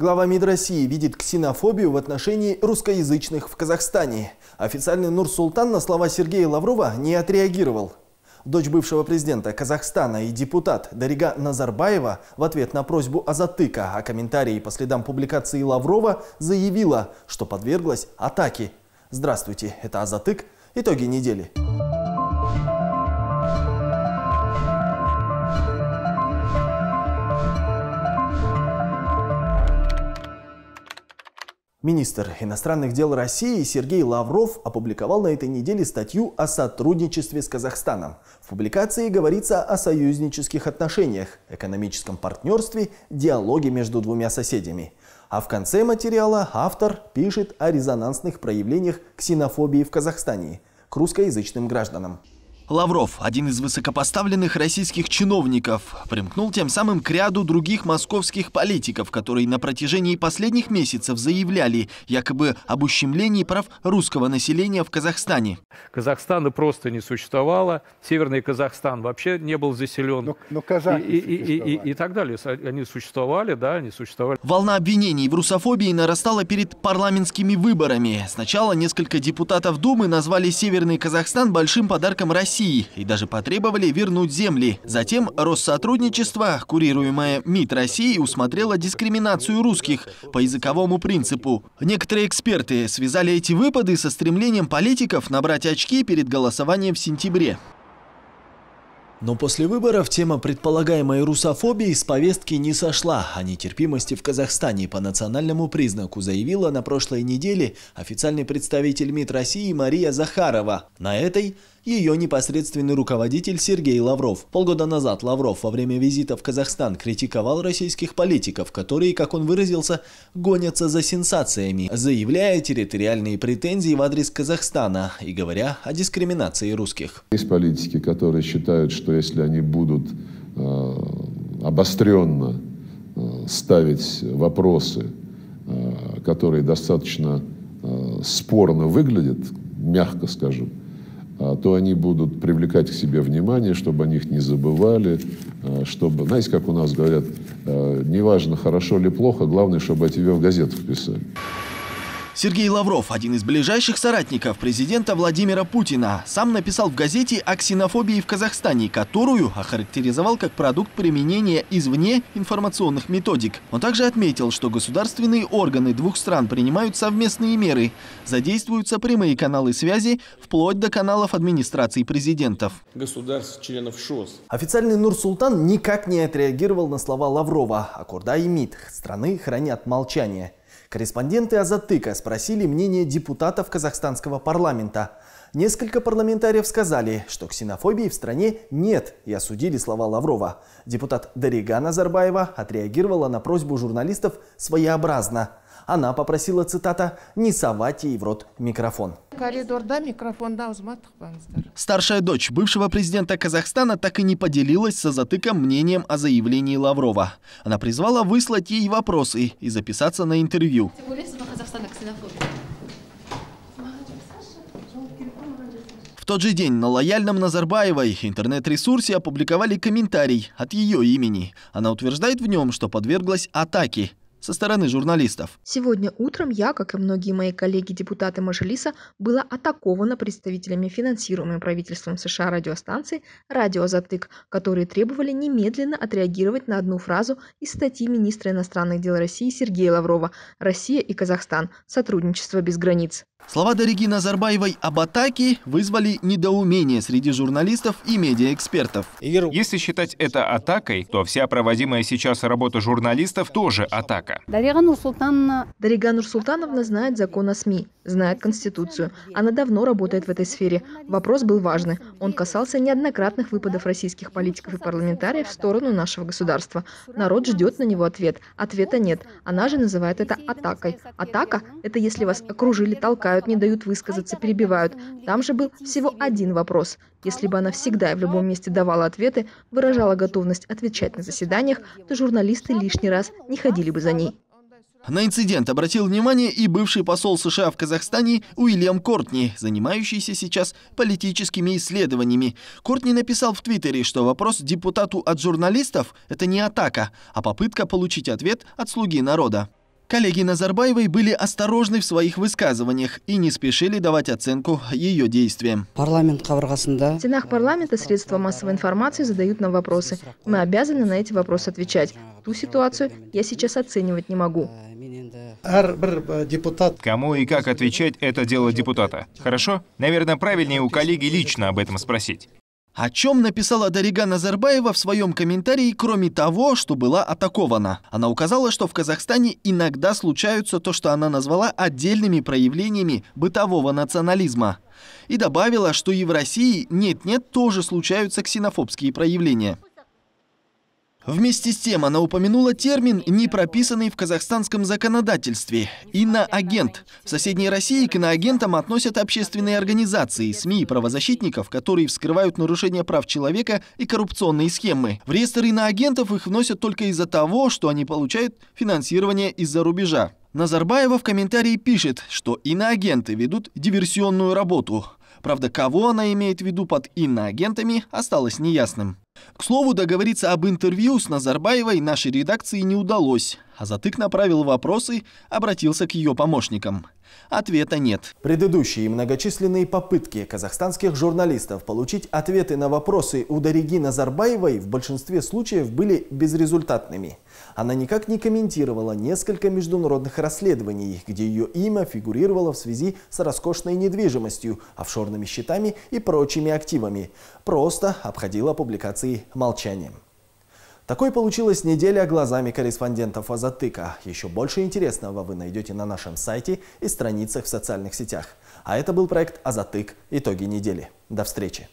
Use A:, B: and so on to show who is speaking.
A: Глава МИД России видит ксенофобию в отношении русскоязычных в Казахстане. Официальный Нур-Султан на слова Сергея Лаврова не отреагировал. Дочь бывшего президента Казахстана и депутат Дарига Назарбаева в ответ на просьбу Азатыка о комментарии по следам публикации Лаврова заявила, что подверглась атаке. Здравствуйте, это Азатык. Итоги недели. Министр иностранных дел России Сергей Лавров опубликовал на этой неделе статью о сотрудничестве с Казахстаном. В публикации говорится о союзнических отношениях, экономическом партнерстве, диалоге между двумя соседями. А в конце материала автор пишет о резонансных проявлениях ксенофобии в Казахстане к русскоязычным гражданам.
B: Лавров, один из высокопоставленных российских чиновников, примкнул тем самым к ряду других московских политиков, которые на протяжении последних месяцев заявляли якобы об ущемлении прав русского населения в Казахстане.
C: Казахстана просто не существовало, Северный Казахстан вообще не был заселен. Но, но казахи и, и, и, и, и так далее. Они существовали, да, они существовали.
B: Волна обвинений в русофобии нарастала перед парламентскими выборами. Сначала несколько депутатов Думы назвали Северный Казахстан большим подарком России России и даже потребовали вернуть земли. Затем Россотрудничество, курируемое МИД России, усмотрело дискриминацию русских по языковому принципу. Некоторые эксперты связали эти выпады со стремлением политиков набрать очки перед голосованием в сентябре. Но после выборов тема предполагаемой русофобии с повестки не сошла. О нетерпимости в Казахстане по национальному признаку заявила на прошлой неделе официальный представитель МИД России Мария Захарова. На этой ее непосредственный руководитель Сергей Лавров. Полгода назад Лавров во время визита в Казахстан критиковал российских политиков, которые, как он выразился, гонятся за сенсациями, заявляя территориальные претензии в адрес Казахстана и говоря о дискриминации русских.
D: Есть политики, которые считают, что если они будут э, обостренно э, ставить вопросы, э, которые достаточно э, спорно выглядят, мягко скажем, то они будут привлекать к себе внимание, чтобы о них не забывали, а, чтобы, знаете, как у нас говорят, а, неважно, хорошо или плохо, главное, чтобы о тебе в газетах писали.
B: Сергей Лавров, один из ближайших соратников президента Владимира Путина, сам написал в газете о ксенофобии в Казахстане, которую охарактеризовал как продукт применения извне информационных методик. Он также отметил, что государственные органы двух стран принимают совместные меры. Задействуются прямые каналы связи, вплоть до каналов администрации президентов.
A: Государств членов ШОС. Официальный Нур-Султан никак не отреагировал на слова Лаврова, а Курда и МИД страны хранят молчание. Корреспонденты Азатыка спросили мнение депутатов казахстанского парламента. Несколько парламентариев сказали, что ксенофобии в стране нет и осудили слова Лаврова. Депутат Дарига Назарбаева отреагировала на просьбу журналистов своеобразно. Она попросила, цитата, «не совать ей в рот микрофон».
B: Старшая дочь бывшего президента Казахстана так и не поделилась со затыком мнением о заявлении Лаврова. Она призвала выслать ей вопросы и записаться на интервью. В тот же день на лояльном Назарбаевой интернет-ресурсе опубликовали комментарий от ее имени. Она утверждает в нем, что подверглась атаке со стороны журналистов.
E: Сегодня утром я, как и многие мои коллеги-депутаты Мажилиса, была атакована представителями финансируемой правительством США радиостанции «Радио Затык», которые требовали немедленно отреагировать на одну фразу из статьи министра иностранных дел России Сергея Лаврова «Россия и Казахстан. Сотрудничество без границ».
B: Слова Дариги Назарбаевой об атаке вызвали недоумение среди журналистов и медиаэкспертов.
F: Если считать это атакой, то вся проводимая сейчас работа журналистов тоже атака.
E: Дарига Нурсултановна... Дарига Нурсултановна знает закон о СМИ, знает Конституцию. Она давно работает в этой сфере. Вопрос был важный. Он касался неоднократных выпадов российских политиков и парламентариев в сторону нашего государства. Народ ждет на него ответ. Ответа нет. Она же называет это атакой. Атака – это если вас окружили, толкают, толкают, не дают высказаться, перебивают. Там же был всего один вопрос. Если бы она всегда и в любом месте давала ответы, выражала готовность отвечать на заседаниях, то журналисты лишний раз не ходили бы за ней.
B: На инцидент обратил внимание и бывший посол США в Казахстане Уильям Кортни, занимающийся сейчас политическими исследованиями. Кортни написал в Твиттере, что вопрос депутату от журналистов – это не атака, а попытка получить ответ от слуги народа. Коллеги Назарбаевой были осторожны в своих высказываниях и не спешили давать оценку ее действиям.
E: Парламент В стенах парламента средства массовой информации задают нам вопросы. Мы обязаны на эти вопросы отвечать. Ту ситуацию я сейчас оценивать не могу.
F: Кому и как отвечать – это дело депутата. Хорошо? Наверное, правильнее у коллеги лично об этом спросить.
B: О чем написала Дарига Назарбаева в своем комментарии, кроме того, что была атакована? Она указала, что в Казахстане иногда случаются то, что она назвала отдельными проявлениями бытового национализма. И добавила, что и в России нет-нет тоже случаются ксенофобские проявления. Вместе с тем она упомянула термин, не прописанный в казахстанском законодательстве – иноагент. В соседней России к иноагентам относят общественные организации, СМИ и правозащитников, которые вскрывают нарушения прав человека и коррупционные схемы. В реестр иноагентов их вносят только из-за того, что они получают финансирование из-за рубежа. Назарбаева в комментарии пишет, что иноагенты ведут диверсионную работу. Правда, кого она имеет в виду под иноагентами, осталось неясным. К слову, договориться об интервью с Назарбаевой нашей редакции не удалось, а Затык направил вопросы, обратился к ее помощникам. Ответа нет.
A: Предыдущие многочисленные попытки казахстанских журналистов получить ответы на вопросы у Дариги Назарбаевой в большинстве случаев были безрезультатными. Она никак не комментировала несколько международных расследований, где ее имя фигурировало в связи с роскошной недвижимостью, офшорными счетами и прочими активами. Просто обходила публикации молчанием. Такой получилась неделя глазами корреспондентов Азатыка. Еще больше интересного вы найдете на нашем сайте и страницах в социальных сетях. А это был проект Азатык. Итоги недели. До встречи.